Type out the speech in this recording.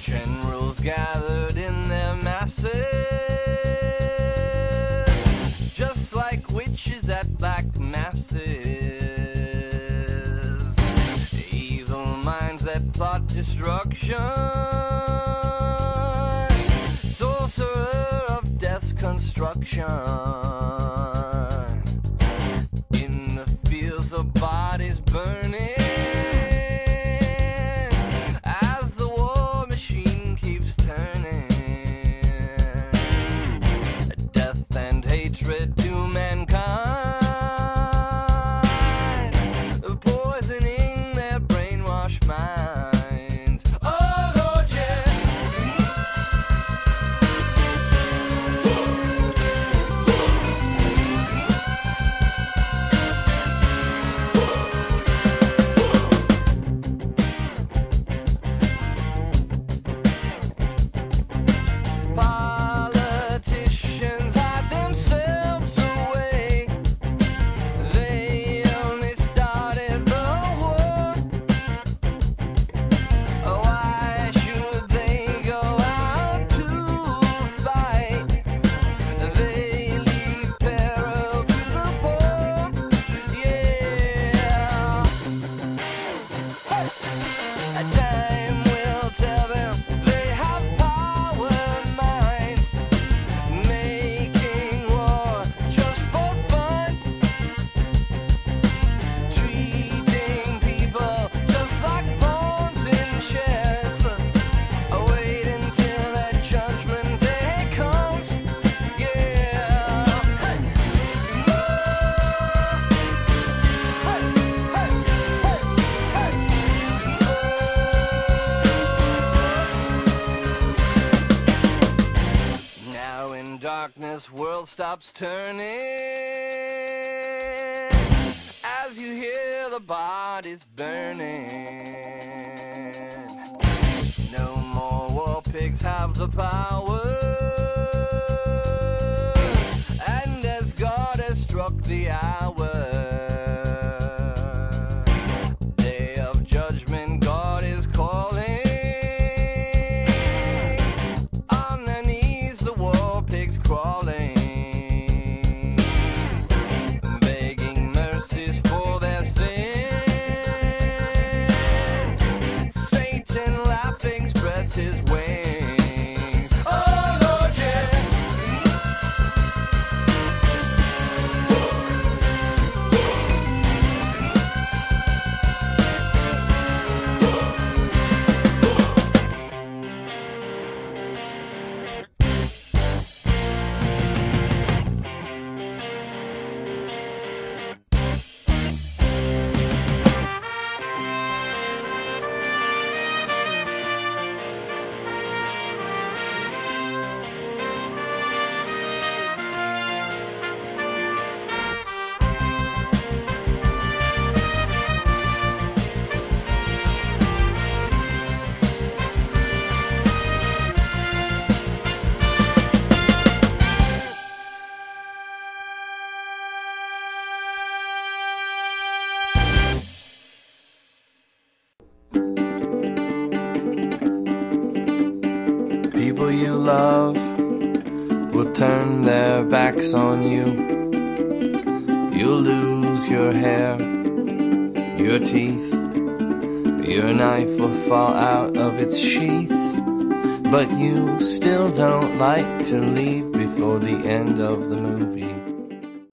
Generals gathered in their masses, just like witches at black masses. Evil minds that plot destruction, sorcerer construction. In the fields, the bodies burning. As the war machine keeps turning, death and hatred darkness, world stops turning as you hear the bodies burning. No more war pigs have the power, and as God has struck the hour, People you love will turn their backs on you. You'll lose your hair, your teeth, your knife will fall out of its sheath. But you still don't like to leave before the end of the movie.